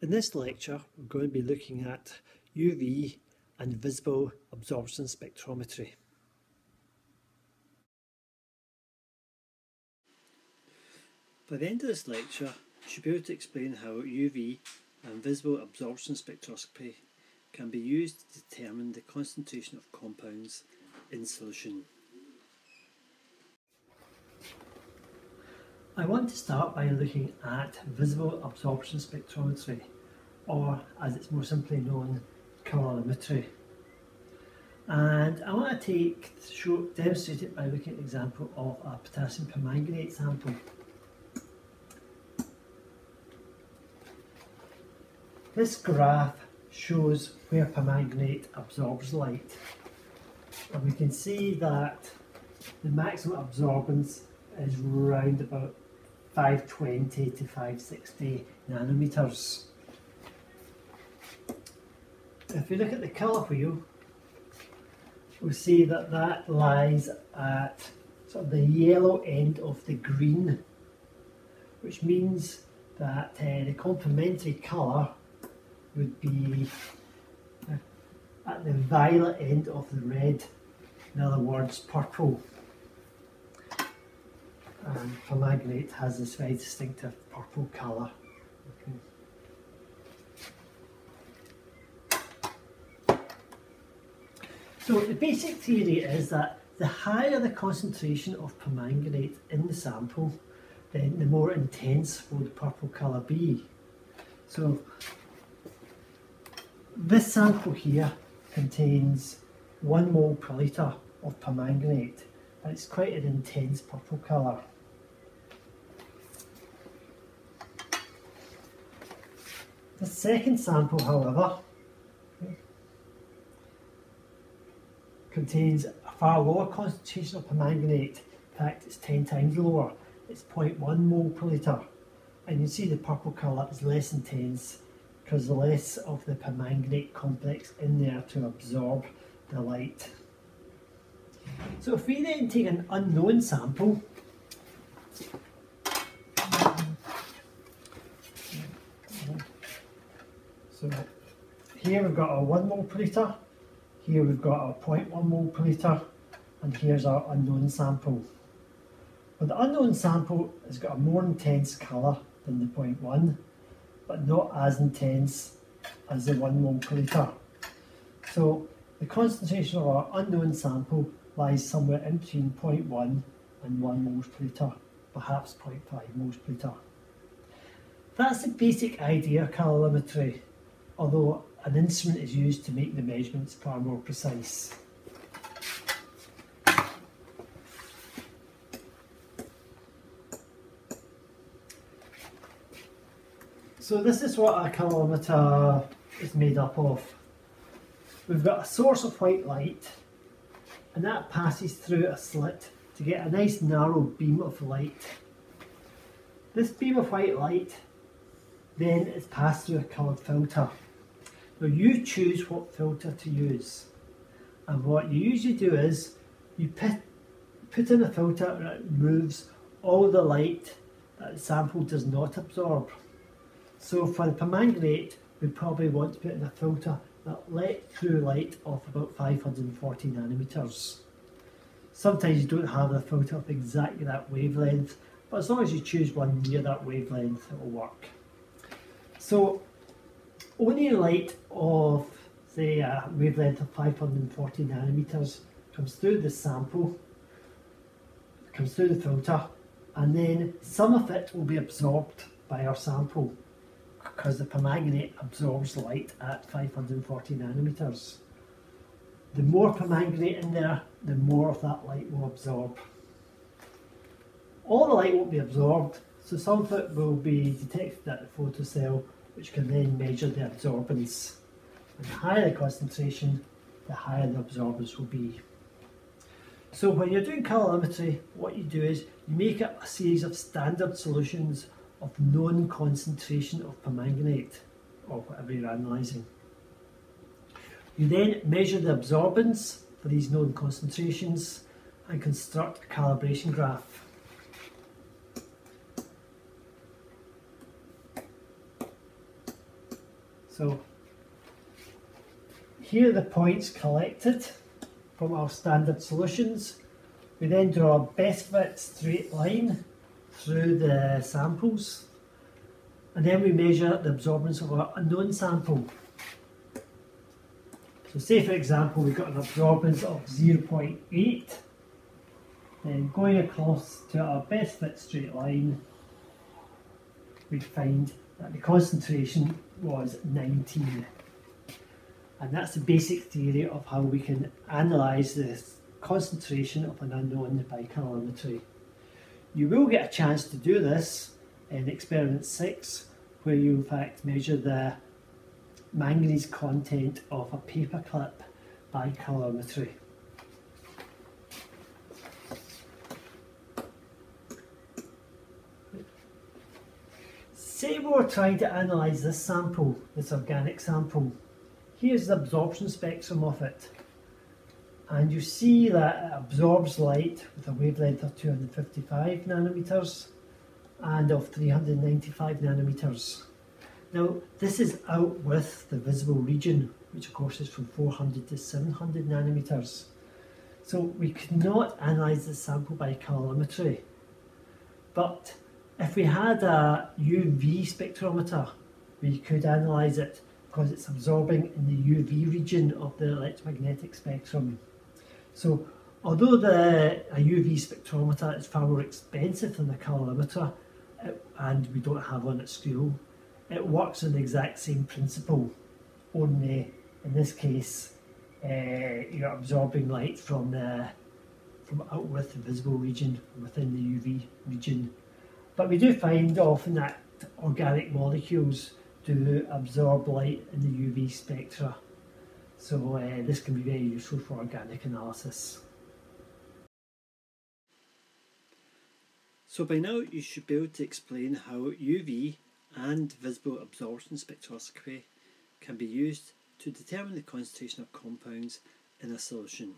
In this lecture we're going to be looking at UV and visible absorption spectrometry. By the end of this lecture you should be able to explain how UV and visible absorption spectroscopy can be used to determine the concentration of compounds in solution. I want to start by looking at visible absorption spectrometry, or as it's more simply known, colorimetry. And I want to take show, demonstrate it by looking at an example of a potassium permanganate sample. This graph shows where permanganate absorbs light. And we can see that the maximum absorbance is round about 520 to 560 nanometers. If we look at the colour wheel, we'll see that that lies at sort of the yellow end of the green, which means that uh, the complementary colour would be uh, at the violet end of the red, in other words, purple Um, and permanganate has this very distinctive purple colour. Okay. So the basic theory is that the higher the concentration of permanganate in the sample, then the more intense will the purple colour be. So this sample here contains 1 mole per litre of permanganate it's quite an intense purple colour. The second sample, however, contains a far lower concentration of permanganate. In fact, it's 10 times lower. It's 0.1 mole per litre. And you see the purple colour is less intense because less of the permanganate complex in there to absorb the light. So if we then take an unknown sample, So here we've got a 1 mole per litre, here we've got a 0.1 mole per litre, and here's our unknown sample. But the unknown sample has got a more intense colour than the 0.1, but not as intense as the 1 mole per litre. So the concentration of our unknown sample lies somewhere in between 0.1 and 1 moles per litre, perhaps 0.5 moles per litre. That's the basic idea of colorimetry, although an instrument is used to make the measurements far more precise. So this is what a colorimeter is made up of. We've got a source of white light and that passes through a slit to get a nice narrow beam of light. This beam of white light then is passed through a coloured filter. Now you choose what filter to use. And what you usually do is you put, put in a filter it removes all the light that the sample does not absorb. So for the permanganate, we probably want to put in a filter that let through light of about 540 nanometers. Sometimes you don't have a filter of exactly that wavelength, but as long as you choose one near that wavelength, it will work. So only light of say a wavelength of 540 nanometers comes through the sample, comes through the filter, and then some of it will be absorbed by our sample because the permanganate absorbs light at 540 nanometers. The more permanganate in there, the more of that light will absorb. All the light won't be absorbed, so some of it will be detected at the photocell which can then measure the absorbance. And the higher the concentration, the higher the absorbance will be. So when you're doing colorimetry, what you do is you make up a series of standard solutions of known concentration of permanganate, or whatever you're analysing. You then measure the absorbance for these known concentrations and construct a calibration graph. So here are the points collected from our standard solutions. We then draw a best fit straight line through the samples and then we measure the absorbance of our unknown sample. So say for example we've got an absorbance of 0.8 then going across to our best fit straight line we find that the concentration was 19 and that's the basic theory of how we can analyse the concentration of an unknown by colorimetry. You will get a chance to do this in experiment 6 where you in fact measure the manganese content of a paper clip by colorimetry. Say we are trying to analyse this sample, this organic sample. Here's the absorption spectrum of it. And you see that it absorbs light with a wavelength of 255 nanometers and of 395 nanometers. Now, this is out with the visible region, which of course is from 400 to 700 nanometers. So we could not analyse the sample by colorimetry, but if we had a UV spectrometer, we could analyse it because it's absorbing in the UV region of the electromagnetic spectrum. So although the a UV spectrometer is far more expensive than the colorimeter, it, and we don't have one at school, it works on the exact same principle, only in this case uh, you're absorbing light from the from out with the visible region within the UV region but we do find often that organic molecules do absorb light in the UV spectra. So uh, this can be very useful for organic analysis. So by now you should be able to explain how UV and visible absorption spectroscopy can be used to determine the concentration of compounds in a solution.